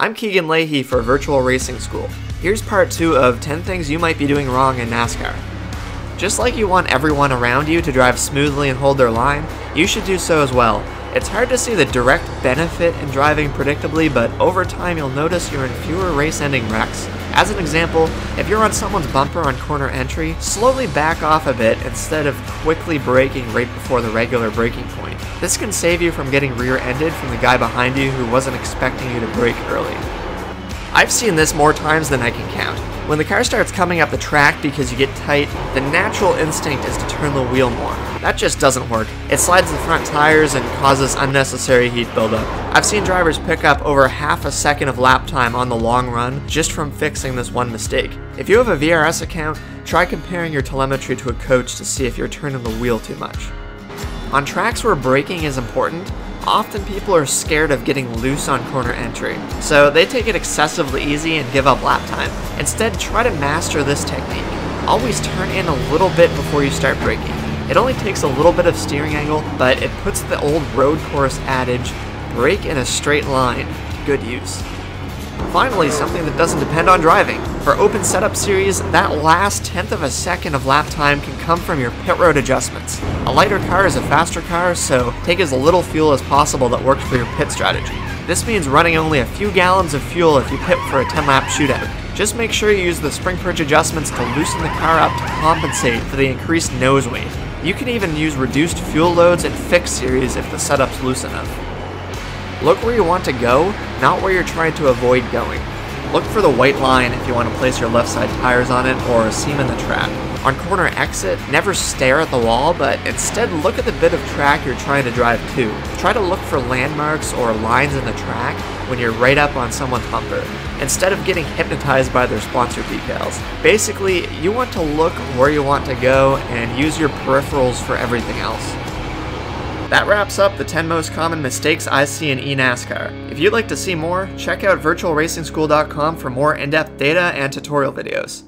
I'm Keegan Leahy for Virtual Racing School. Here's part 2 of 10 things you might be doing wrong in NASCAR. Just like you want everyone around you to drive smoothly and hold their line, you should do so as well. It's hard to see the direct benefit in driving predictably, but over time you'll notice you're in fewer race-ending wrecks. As an example, if you're on someone's bumper on corner entry, slowly back off a bit instead of quickly braking right before the regular braking point. This can save you from getting rear-ended from the guy behind you who wasn't expecting you to brake early. I've seen this more times than I can count. When the car starts coming up the track because you get tight, the natural instinct is to turn the wheel more. That just doesn't work. It slides the front tires and causes unnecessary heat buildup. I've seen drivers pick up over half a second of lap time on the long run just from fixing this one mistake. If you have a VRS account, try comparing your telemetry to a coach to see if you're turning the wheel too much. On tracks where braking is important, often people are scared of getting loose on corner entry, so they take it excessively easy and give up lap time. Instead, try to master this technique. Always turn in a little bit before you start braking. It only takes a little bit of steering angle, but it puts the old road course adage, brake in a straight line, to good use. Finally, something that doesn't depend on driving. For open setup series, that last tenth of a second of lap time can come from your pit road adjustments. A lighter car is a faster car, so take as little fuel as possible that works for your pit strategy. This means running only a few gallons of fuel if you pit for a 10 lap shootout. Just make sure you use the spring perch adjustments to loosen the car up to compensate for the increased nose weight. You can even use reduced fuel loads in fixed series if the setup's loose enough. Look where you want to go, not where you're trying to avoid going. Look for the white line if you want to place your left side tires on it or a seam in the track. On corner exit, never stare at the wall, but instead look at the bit of track you're trying to drive to. Try to look for landmarks or lines in the track when you're right up on someone's bumper, instead of getting hypnotized by their sponsor decals. Basically, you want to look where you want to go and use your peripherals for everything else. That wraps up the 10 most common mistakes I see in eNASCAR. If you'd like to see more, check out virtualracingschool.com for more in-depth data and tutorial videos.